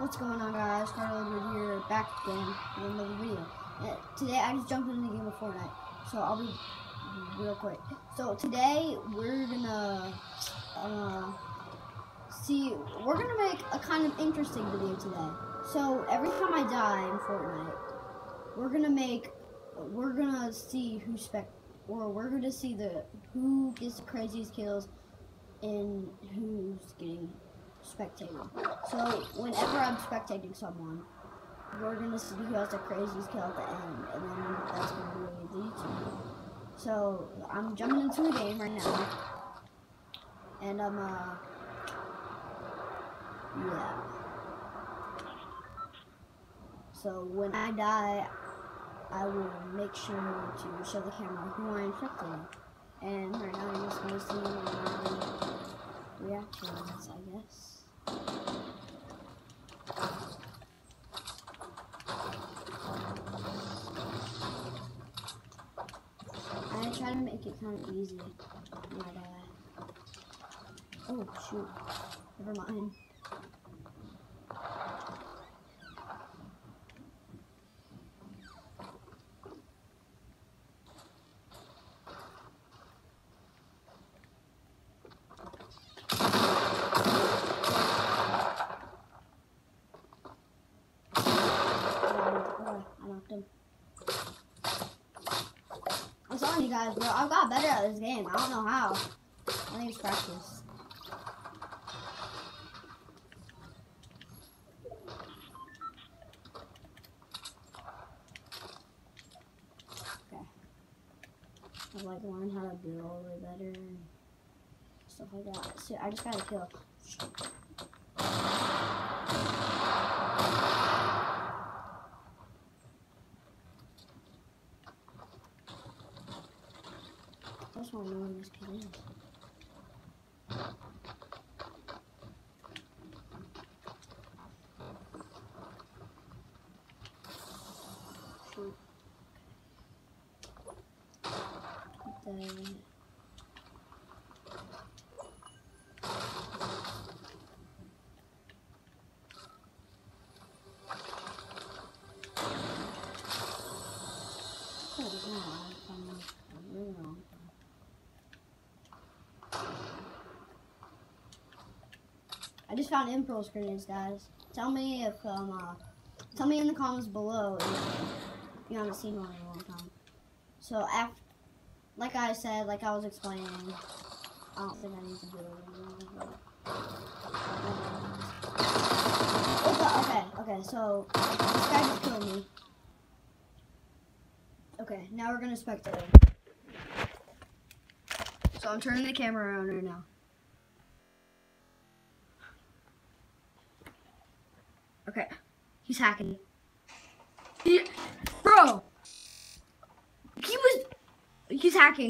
What's going on guys? Carlo here, back again with another video. Uh, today I just jumped into the game of Fortnite, so I'll be real quick. So today we're gonna uh, see, we're gonna make a kind of interesting video today. So every time I die in Fortnite, we're gonna make, we're gonna see who spec, or we're gonna see the who gets the craziest kills and who's getting spectating. So whenever I'm spectating someone, we're gonna see who has the craziest kill at the end, and then that's gonna be the YouTube. So I'm jumping into a game right now, and I'm uh, yeah. So when I die, I will make sure to show the camera who I'm spectating. And right now I'm just gonna see my reactions, I guess. I try to make it kind of easy. But, uh, oh, shoot. Never mind. I'm telling you guys, bro, I got better at this game. I don't know how. I think it's practice. Okay. I like learn how to build way better and stuff like that. See, I just gotta kill. I just want to know where this kid is. Shoot. The... Oh, God, I'm really wrong. I just found impulse grenades, guys. Tell me if um uh, tell me in the comments below if you haven't seen one in a long time. So after, like I said, like I was explaining, I don't think I need to do it. anymore, Okay, okay, so this guy just killed me. Okay, now we're gonna spectate. So I'm turning the camera around right now. Okay, he's hacking. He, bro, he was, he's hacking.